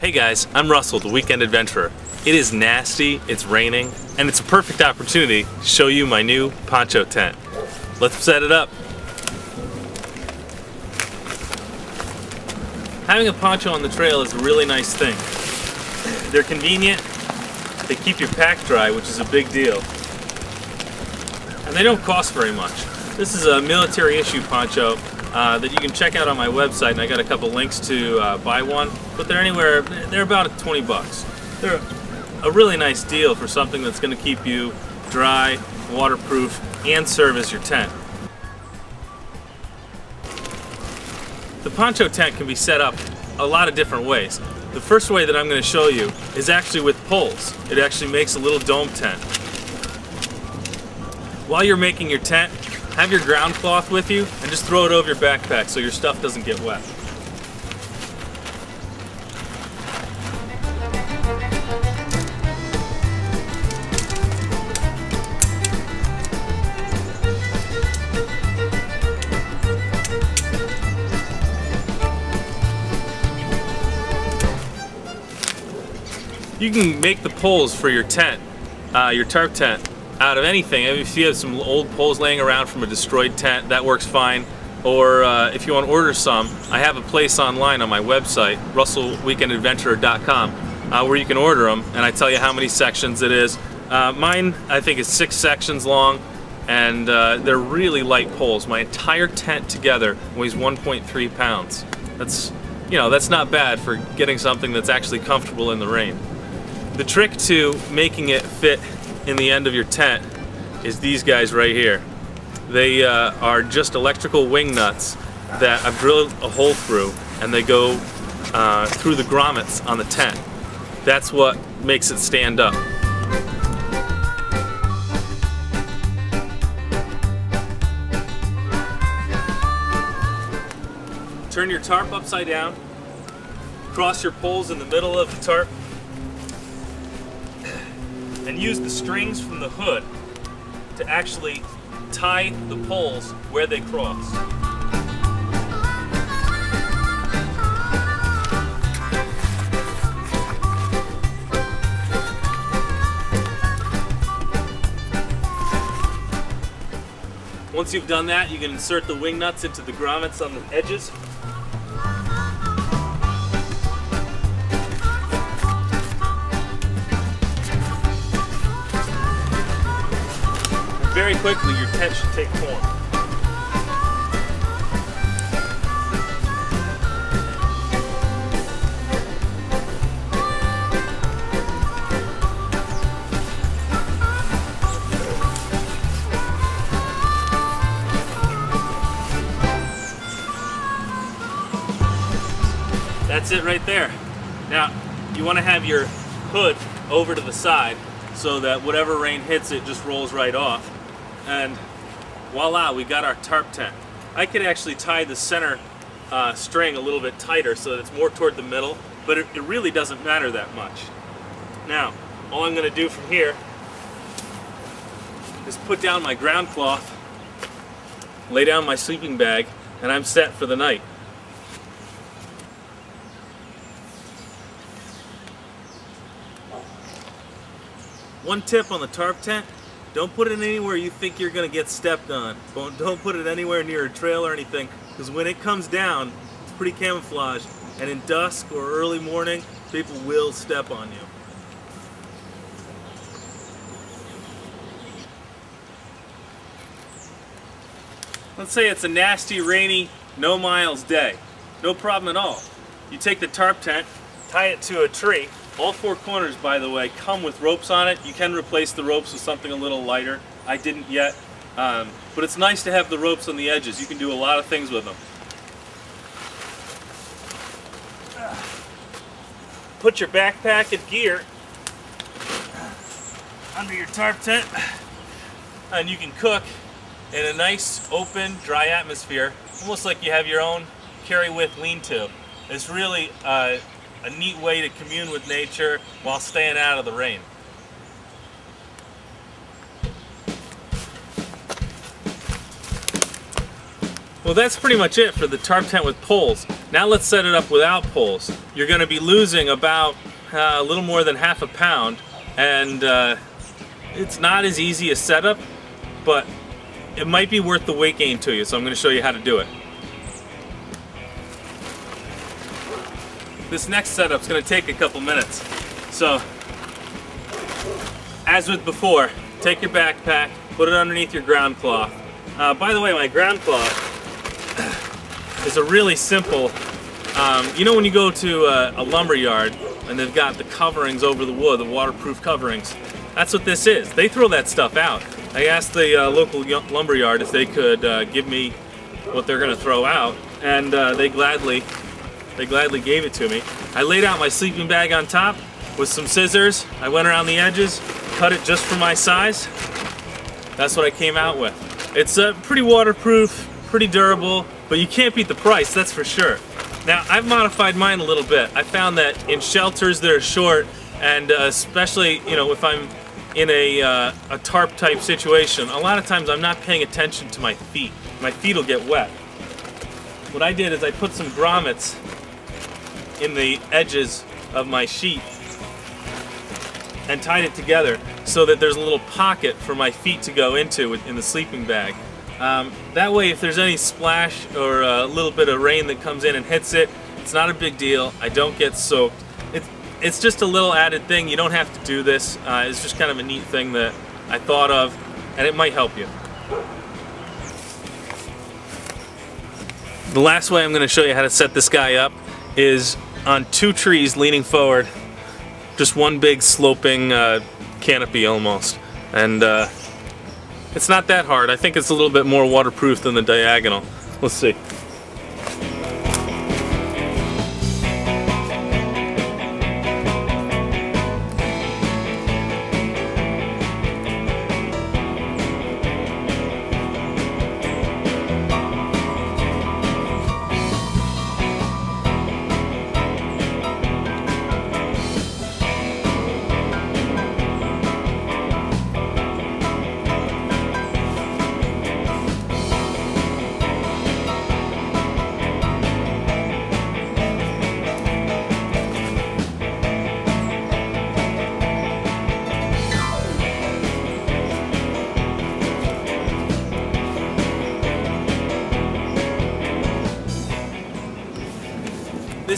Hey guys, I'm Russell, the Weekend Adventurer. It is nasty, it's raining, and it's a perfect opportunity to show you my new poncho tent. Let's set it up. Having a poncho on the trail is a really nice thing. They're convenient, they keep your pack dry, which is a big deal. And they don't cost very much. This is a military issue poncho uh, that you can check out on my website, and I got a couple links to uh, buy one. But they're anywhere, they're about 20 bucks. They're a really nice deal for something that's going to keep you dry, waterproof, and serve as your tent. The poncho tent can be set up a lot of different ways. The first way that I'm going to show you is actually with poles. It actually makes a little dome tent. While you're making your tent, have your ground cloth with you and just throw it over your backpack so your stuff doesn't get wet. You can make the poles for your tent, uh, your tarp tent, out of anything. If you have some old poles laying around from a destroyed tent, that works fine. Or uh, if you want to order some, I have a place online on my website, russellweekendadventurer.com, uh, where you can order them, and I tell you how many sections it is. Uh, mine, I think, is six sections long, and uh, they're really light poles. My entire tent together weighs 1.3 pounds. That's, you know, that's not bad for getting something that's actually comfortable in the rain. The trick to making it fit in the end of your tent is these guys right here. They uh, are just electrical wing nuts that I've drilled a hole through and they go uh, through the grommets on the tent. That's what makes it stand up. Turn your tarp upside down, cross your poles in the middle of the tarp, and use the strings from the hood to actually tie the poles where they cross. Once you've done that, you can insert the wing nuts into the grommets on the edges very quickly your tent should take form. That's it right there. Now, you want to have your hood over to the side so that whatever rain hits it just rolls right off and voila, we got our tarp tent. I could actually tie the center uh, string a little bit tighter so that it's more toward the middle, but it, it really doesn't matter that much. Now, all I'm gonna do from here is put down my ground cloth, lay down my sleeping bag, and I'm set for the night. One tip on the tarp tent, don't put it anywhere you think you're going to get stepped on. Don't don't put it anywhere near a trail or anything, because when it comes down, it's pretty camouflaged, and in dusk or early morning, people will step on you. Let's say it's a nasty, rainy, no miles day. No problem at all. You take the tarp tent, tie it to a tree, all four corners, by the way, come with ropes on it. You can replace the ropes with something a little lighter. I didn't yet, um, but it's nice to have the ropes on the edges. You can do a lot of things with them. Put your backpack and gear under your tarp tent, and you can cook in a nice, open, dry atmosphere, almost like you have your own carry-with lean-to. It's really uh, a neat way to commune with nature while staying out of the rain. Well, that's pretty much it for the tarp tent with poles. Now let's set it up without poles. You're going to be losing about uh, a little more than half a pound and uh, it's not as easy a setup but it might be worth the weight gain to you so I'm going to show you how to do it. This next setup is going to take a couple minutes. So as with before, take your backpack, put it underneath your ground cloth. Uh, by the way, my ground cloth is a really simple, um, you know when you go to a, a lumber yard and they've got the coverings over the wood, the waterproof coverings, that's what this is. They throw that stuff out. I asked the uh, local lumber yard if they could uh, give me what they're going to throw out, and uh, they gladly they gladly gave it to me. I laid out my sleeping bag on top with some scissors. I went around the edges, cut it just for my size. That's what I came out with. It's uh, pretty waterproof, pretty durable, but you can't beat the price, that's for sure. Now, I've modified mine a little bit. I found that in shelters that are short, and uh, especially, you know, if I'm in a, uh, a tarp type situation, a lot of times I'm not paying attention to my feet. My feet will get wet. What I did is I put some grommets in the edges of my sheet and tied it together so that there's a little pocket for my feet to go into in the sleeping bag. Um, that way if there's any splash or a little bit of rain that comes in and hits it, it's not a big deal. I don't get soaked. It's, it's just a little added thing. You don't have to do this. Uh, it's just kind of a neat thing that I thought of and it might help you. The last way I'm going to show you how to set this guy up is on two trees leaning forward. Just one big sloping uh, canopy almost. And uh, it's not that hard. I think it's a little bit more waterproof than the diagonal. Let's see.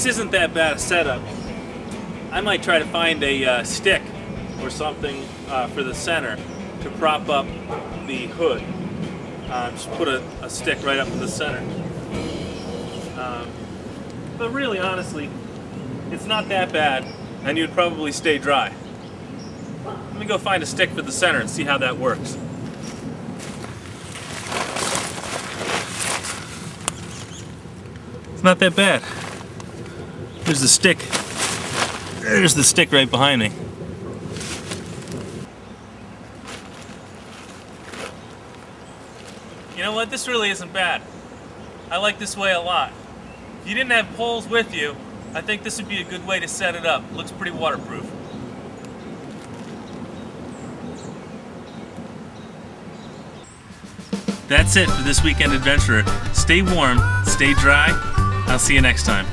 This isn't that bad a setup. I might try to find a uh, stick or something uh, for the center to prop up the hood. Uh, just put a, a, stick right up in the center. Um, but really, honestly, it's not that bad, and you'd probably stay dry. Let me go find a stick for the center and see how that works. It's not that bad. There's the stick. There's the stick right behind me. You know what? This really isn't bad. I like this way a lot. If you didn't have poles with you, I think this would be a good way to set it up. Looks pretty waterproof. That's it for this weekend adventurer. Stay warm, stay dry. I'll see you next time.